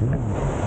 Hum.